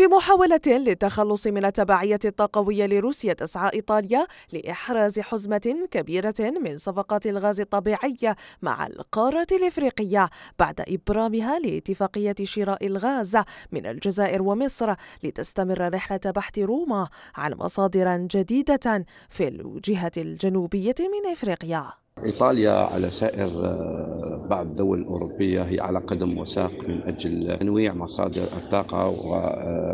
في محاولة للتخلص من التبعية الطاقوية لروسيا تسعى إيطاليا لإحراز حزمة كبيرة من صفقات الغاز الطبيعي مع القارة الإفريقية بعد إبرامها لاتفاقية شراء الغاز من الجزائر ومصر لتستمر رحلة بحث روما عن مصادر جديدة في الجهة الجنوبية من إفريقيا. إيطاليا على سائر آه، بعض الدول الأوروبية هي على قدم وساق من أجل تنويع مصادر الطاقة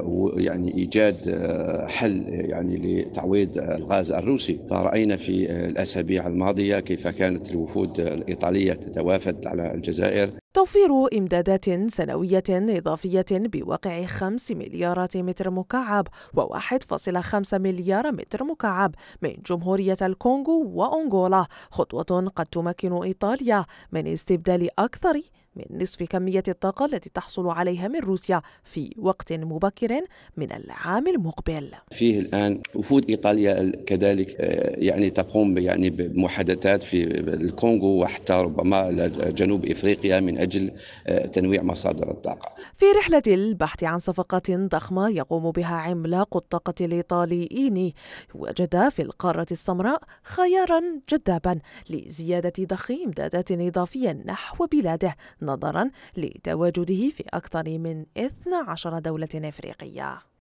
ويعني آه، إيجاد آه، حل يعني لتعويض الغاز الروسي. فرأينا في الأسابيع الماضية كيف كانت الوفود الإيطالية تتوافد على الجزائر. توفير إمدادات سنوية إضافية بواقع 5 مليارات متر مكعب و1.5 مليار متر مكعب من جمهورية الكونغو وأنغولا خطوة قد تمكن إيطاليا من استبدال أكثر من نصف كمية الطاقة التي تحصل عليها من روسيا في وقت مبكر من العام المقبل. فيه الآن وفود إيطاليا كذلك آه، يعني تقوم يعني بمحادثات في الكونغو وحتى ربما جنوب إفريقيا من أجل آه، تنويع مصادر الطاقة. في رحلة البحث عن صفقات ضخمة يقوم بها عملاق الطاقة الإيطالي إيني وجد في القارة السمراء خيارا جذابا لزيادة ضخ إمدادات إضافية نحو بلاده نظرا لتواجده في أكثر من 12 دولة إفريقية.